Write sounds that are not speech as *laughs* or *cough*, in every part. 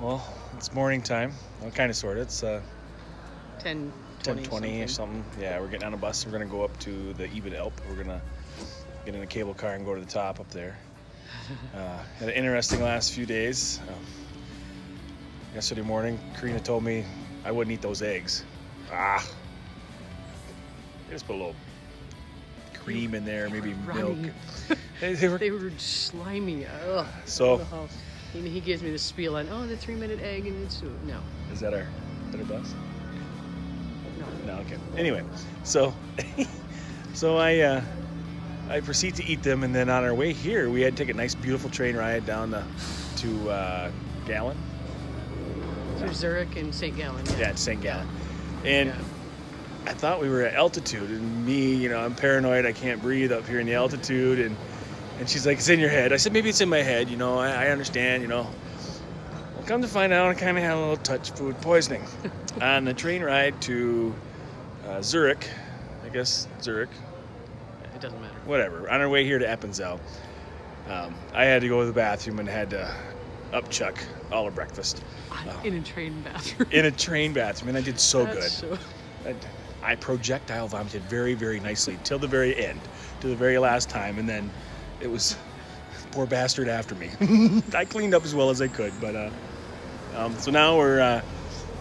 Well, it's morning time. Well, kind of, sort of. It's uh, 10, 10 20 or something. Yeah, we're getting on a bus. We're going to go up to the Ebenalp. We're going to get in a cable car and go to the top up there. *laughs* Uh, had an interesting last few days. Um, yesterday morning, Corina told me I wouldn't eat those eggs. Ah. I just put a little cream in there, maybe milk. *laughs* They, they were They were slimy. Ugh. So- I don't know how- He, he gives me the spiel on, oh, the three minute egg and it's, no, Is that our, is that our bus? no. No, okay. Anyway, so *laughs* so I uh, I proceed to eat them, and then on our way here, we had to take a nice, beautiful train ride down to, to uh, Gallen. Through Zurich and St. Gallen. Yeah, it's St. Gallen. And Yeah. I thought we were at altitude, and me, you know, I'm paranoid. I can't breathe up here in the altitude, and and she's like, "It's in your head." I said, "Maybe it's in my head." You know, I, I understand. You know. Well, come to find out, I kind of had a little touch food poisoning *laughs* on the train ride to uh, Zurich. I guess Zurich. It doesn't matter. whatever. On our way here to Appenzell, um, I had to go to the bathroom and had to upchuck all of breakfast Oh. In a train bathroom. in a train bathroom, and I did so good. So- I, I projectile vomited very, very nicely till the very end, to the very last time, and then it was *laughs* poor bastard after me. *laughs* I cleaned up as well as I could, but uh, um, so now we're uh,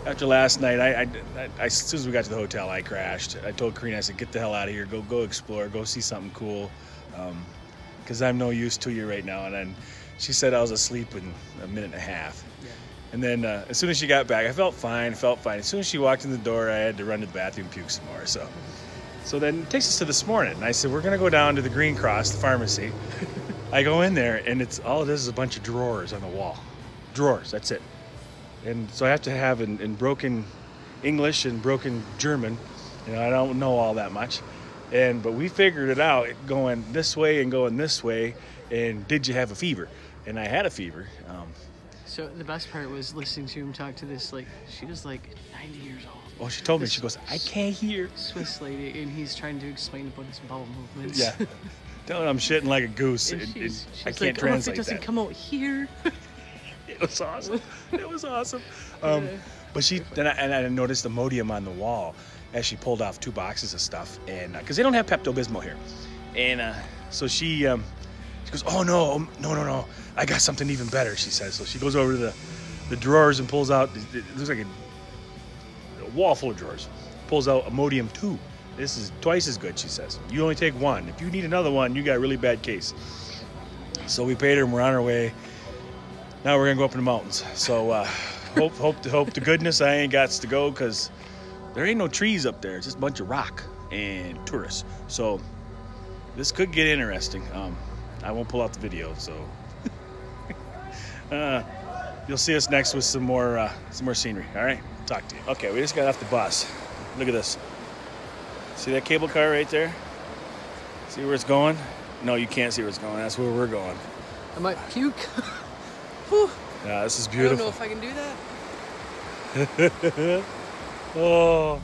after last night. I, I, I, as soon as we got to the hotel, I crashed. I told Corina, I said, "Get the hell out of here. Go, go explore. Go see something cool." because I'm no use to you right now. And then she said I was asleep in a minute and a half. Yeah. And then uh, as soon as she got back, I felt fine, felt fine. As soon as she walked in the door, I had to run to the bathroom, puke some more. So, so then it takes us to this morning. And I said, we're gonna go down to the Green Cross, the pharmacy. *laughs* I go in there, and it's all it is is a bunch of drawers on the wall. Drawers, that's it. And so I have to have in, in broken English and broken German. You know, I don't know all that much. And but we figured it out going this way and going this way. And did you have a fever? And I had a fever. Um, So the best part was listening to him talk to this, like, she was like 90 years old. Well, she told me she goes, I can't hear. Swiss lady, and he's trying to explain about his bowel movements. Yeah. *laughs* Telling I'm shitting like a goose. and she's, she's I can't like, oh, if it translate doesn't that. come out here. *laughs* It was awesome. *laughs* it was awesome. Um, Yeah. but she then I, and I noticed the Imodium on the wall as she pulled off two boxes of stuff, and because they don't have Pepto Bismol here, and uh, so she um, she goes, "Oh no, um, no, no, no! I got something even better." She says. So she goes over to the the drawers and pulls out. It looks like a, of drawers. Pulls out Imodium two. This is twice as good, she says. You only take one. If you need another one, you got a really bad case. So we paid her and we're on our way. Now we're gonna go up in the mountains. So uh, *laughs* hope, hope, to hope to goodness I ain't got to go because there ain't no trees up there. It's just a bunch of rock and tourists. So this could get interesting. Um, I won't pull out the video, so *laughs* uh, you'll see us next with some more, uh, some more scenery. All right, talk to you. Okay, we just got off the bus. Look at this. See that cable car right there? See where it's going? No, you can't see where it's going. That's where we're going. I might *laughs* puke. Whew. Yeah, this is beautiful. I don't know if I can do that. *laughs* oh.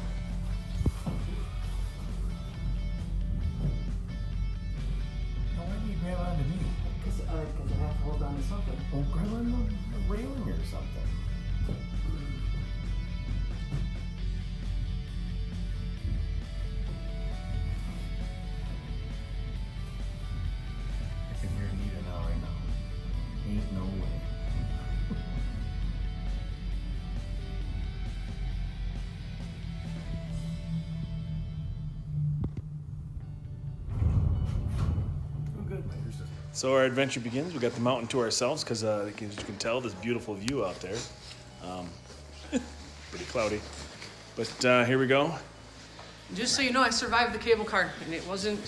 So our adventure begins. We got the mountain to ourselves because, uh, as you can tell, this beautiful view out there. Um, *laughs* pretty cloudy, but uh, here we go. Just so you know, I survived the cable car, and it wasn't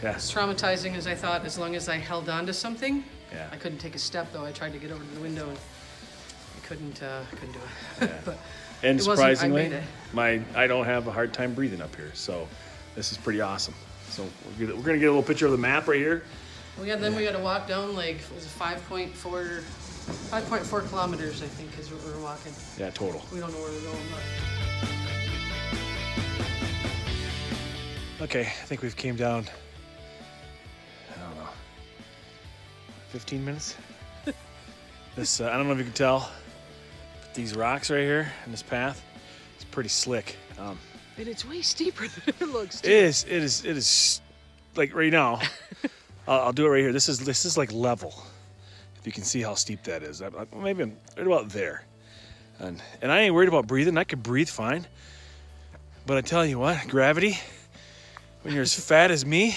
Yeah, as traumatizing as I thought. As long as I held on to something, Yeah. I couldn't take a step though. I tried to get over to the window, and I couldn't. Uh, couldn't do it. Yeah. *laughs* but and I surprisingly, it. my I don't have a hard time breathing up here, so this is pretty awesome. So we're gonna, we're gonna get a little picture of the map right here. Well, yeah. Then we got to walk down like it was 5.4, 5.4 kilometers, I think, is what we were walking. Yeah, total. We don't know where we're going, but. Okay, I think we've came down. I don't know. 15 minutes. *laughs* this uh, I don't know if you can tell. But these rocks right here in this path. It's pretty slick. Um, And it's way steeper than it looks. it is. It is. It is. Like right now, *laughs* I'll, I'll do it right here. This is this is like level. If you can see how steep that is, I, I, maybe I'm right about there. And and I ain't worried about breathing. I could breathe fine. But I tell you what, gravity. When you're as *laughs* fat as me,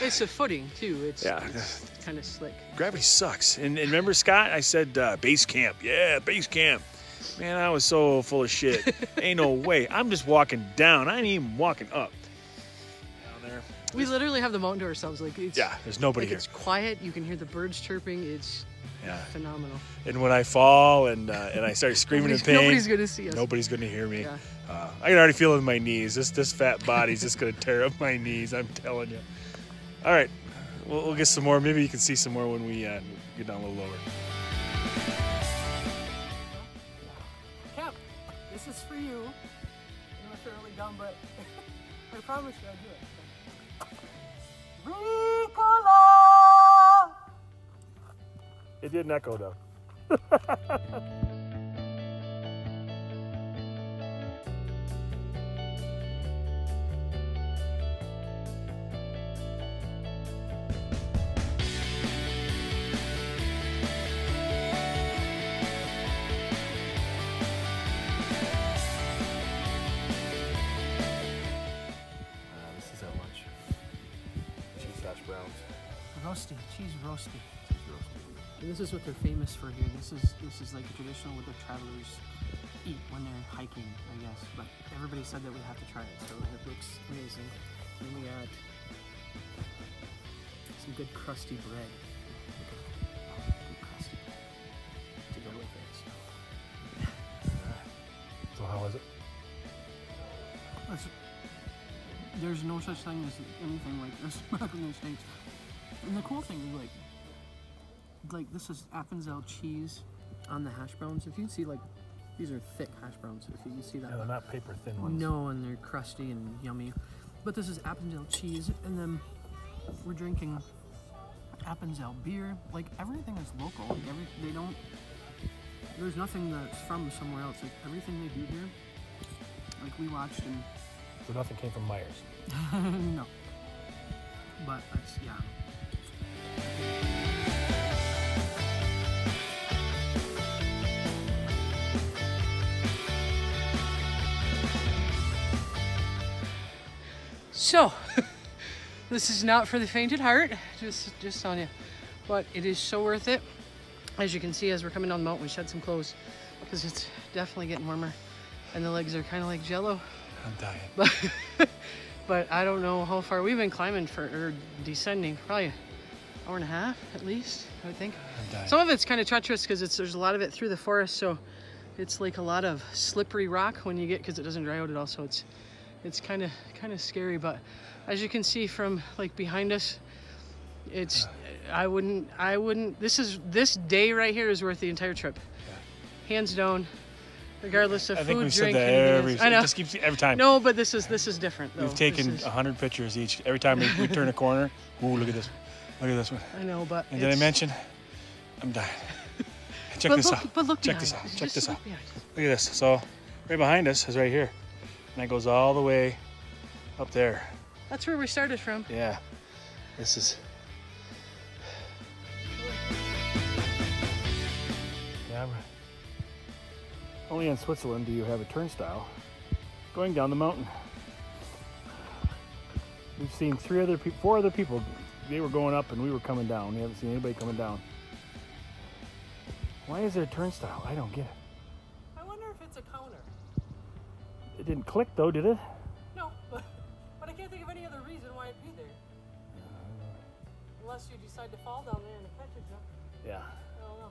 It's a footing too. It's, Yeah. kind of slick. gravity sucks. And, and remember, Scott, I said uh, base camp. Yeah, base camp. Man, I was so full of shit. *laughs* Ain't no way. I'm just walking down. I ain't even walking up. Down there. We literally have the mountain to ourselves. Like it's Yeah, there's nobody like here. it's quiet. You can hear the birds chirping. It's Yeah. phenomenal. And when I fall and uh, and I start *laughs* screaming in Nobody's, pain, nobody's gonna see us. nobody's gonna hear me. Yeah. Uh, I can already feel it in my knees. This this fat body's just gonna tear up my knees. I'm telling you. All right, we'll, we'll get some more. Maybe you can see some more when we uh, get down a little lower. Cap, this is for you. I'm not really dumb, but *laughs* I promise you I'll do it. Ricola! It didn't echo though. *laughs* Rösti, cheese rösti. And this is what they're famous for here. This is this is like traditional what the travelers eat when they're hiking, I guess. But everybody said that we have to try it, so it looks amazing. And we got some good crusty bread. Good crusty bread to go with it. So. So how was it? That's- there's no such thing as anything like this *laughs* back in the states. And the cool thing is like, like this is Appenzell cheese on the hash browns. If you can see, like these are thick hash browns. If you can see that. Yeah, they're not paper thin ones. No, and they're crusty and yummy. But this is Appenzell cheese, and then we're drinking Appenzell beer. Like everything is local. Like every they don't. There's nothing that's from somewhere else. Like everything they do here. Like we watched and So nothing came from Myers. *laughs* no. But that's yeah. So, *laughs* this is not for the faint at heart. Just, just on you, but it is so worth it. As you can see, as we're coming down the mountain, we shed some clothes because it's definitely getting warmer, and the legs are kind of like jello. I'm dying. But, *laughs* but I don't know how far we've been climbing for or descending. Probably an hour and a half at least, I would think. I'm dying. Some of it's kind of treacherous because it's there's a lot of it through the forest, so it's like a lot of slippery rock when you get because it doesn't dry out at all. So it's it's kind of kind of scary. But as you can see from like behind us, it's I wouldn't I wouldn't. This is this day right here is worth the entire trip, hands down. Regardless of I think food, we've said drink, that anything every. I know. Just keeps every time. No, but this is this is different. Though. We've taken is- a hundred pictures each. Every time we, we turn a corner, *laughs* ooh, look at this, look at this one. I know, but And did I mention? I'm dying. *laughs* Check But this look, out. but look Check this out. Check Just this out. behind. Look at this. So, right behind us is right here, and it goes all the way up there. That's where we started from. Yeah. This is. Yeah. Only in Switzerland do you have a turnstile going down the mountain. We've seen three other people, four other people. They were going up and we were coming down. We haven't seen anybody coming down. Why is there a turnstile? I don't get it. It didn't click though, did it? No, but, but I can't think of any other reason why it'd be there. Unless you decide to fall down there and catch it, Jeff. Yeah. I don't know.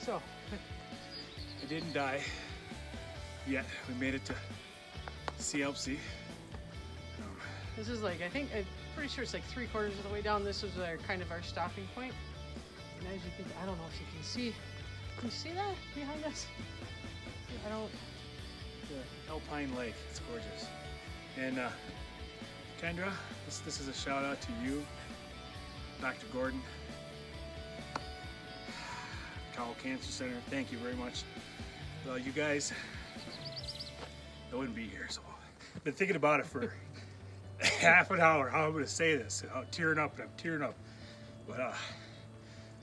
So, I didn't die yet. We made it to CLC. this is like, I think, I'm pretty sure it's like three quarters of the way down. This is our kind of our stopping point. And as you can, I don't know if you can see, can you see that behind us? I don't. the Alpine Lake. It's gorgeous. And uh, Kendra, this, this is a shout out to you, Dr. Gordon, Cowell Cancer Center. Thank you very much. Well, you guys, I wouldn't be here. So been thinking about it for *laughs* half an hour. How I'm going to say this. I'm tearing up. And I'm tearing up. But uh,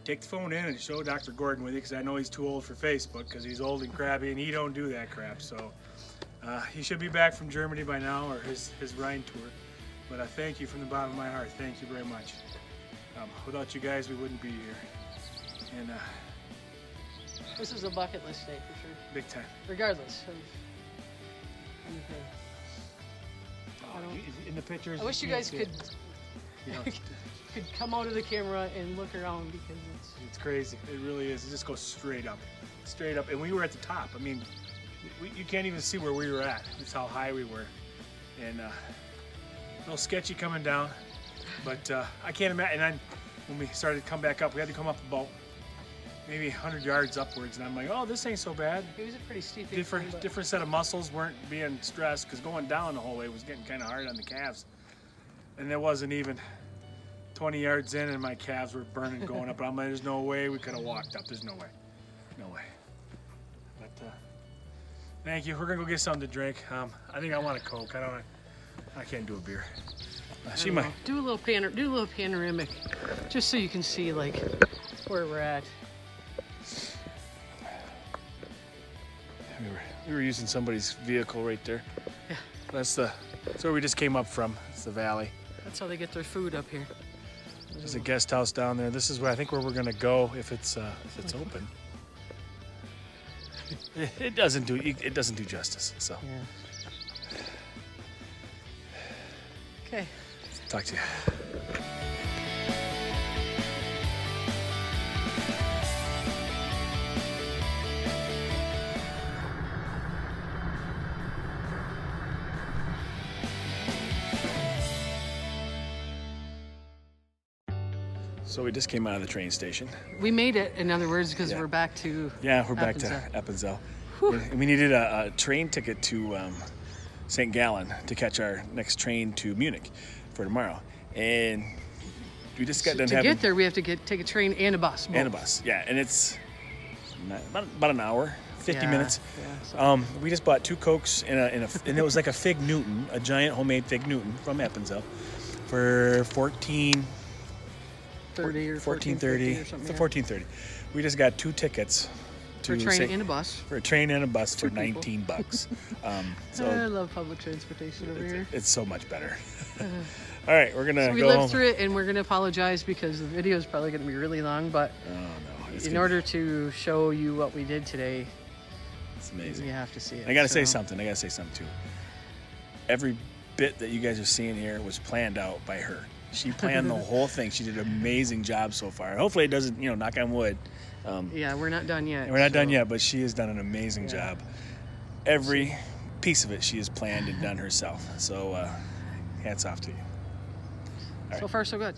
take the phone in and show Dr. Gordon with you because I know he's too old for Facebook because he's old and crabby and he don't do that crap. So uh, he should be back from Germany by now or his, his Rhine tour. But I thank you from the bottom of my heart. Thank you very much. Um, without you guys, we wouldn't be here. And uh, This is a bucket list day for sure. big time. Regardless of anything. I don't- In the pictures. I wish you guys could it. *laughs* You know, could come out of the camera and look around because it's It's crazy. It really is. It just goes straight up, straight up. And we were at the top. I mean, we, you can't even see where we were at. That's how high we were. And uh, a little sketchy coming down, but uh, I can't imagine. And then when we started to come back up, we had to come up about maybe 100 yards upwards. And I'm like, oh, this ain't so bad. it was a pretty steep Different, but different set of muscles weren't being stressed because going down the whole way was getting kind of hard on the calves. And it wasn't even 20 yards in, and my calves were burning going up. *laughs* I'm like, there's no way we could have walked up. There's no way. No way. But uh, thank you. We're gonna go get something to drink. Um, I think I want a Coke. I don't. I can't do a beer. Uh, she might. do a little panor- do a little panoramic, just so you can see like where we're at. We were, using somebody's vehicle right there. Yeah. That's the. That's where we just came up from. It's the valley. That's how they get their food up here. There's a guest house down there. This is where I think where we're gonna go if it's uh, if it's open. It- *laughs* It doesn't do it doesn't do justice. So Yeah. *sighs* Okay. talk to you. So we just came out of the train station. We made it, in other words, because Yeah. we're back to. Yeah, we're back Appenzell. to Appenzell. And we needed a, a train ticket to um, St. Gallen to catch our next train to Munich for tomorrow. And we just got to done get having there, we have to get take a train and a bus. and a bus. Yeah, and it's about, about an hour, 50 Yeah, minutes. yeah, Um, we just bought two cokes and a, and, a, and it was like a fig Newton, a giant homemade fig Newton from Appenzell for 14 30 or 1430 1430 or something. for yeah. 1430 we just got two tickets For a train St- and a bus. for a train and a bus for people. 19 bucks *laughs* um, I love public transportation over here. it's, it's so much better *laughs* *laughs* all right we're gonna So we go lived home. through it, and we're going to apologize because the video is probably going to be really long. But oh no in gonna- order to show you what we did today, it's amazing you have to see it. i gotta say something i gotta say something too every bit that you guys are seeing here was planned out by her she planned the whole thing she did an amazing job so far hopefully it doesn't you know knock on wood um, Yeah, we're not done yet. we're not done yet but she has done an amazing Yeah. job every piece of it she has planned and done herself so uh, hats off to you So far, so good.